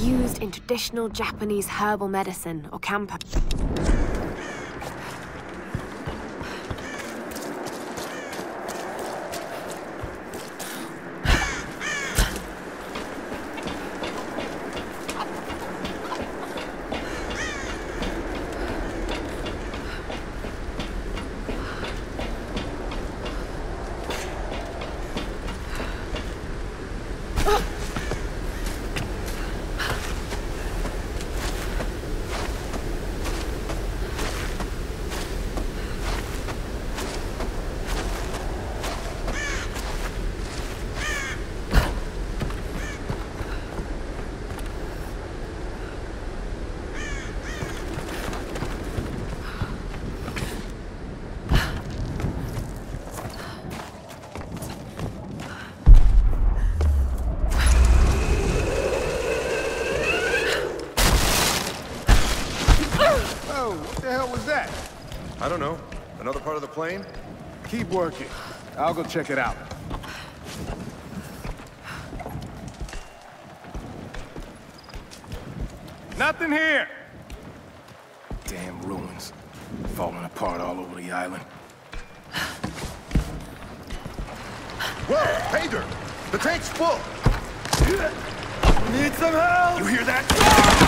used in traditional Japanese herbal medicine or kampo. Don't know. Another part of the plane? Keep working. I'll go check it out. Nothing here! Damn ruins. Falling apart all over the island. Whoa, Pedro! The tank's full! We need some help! You hear that?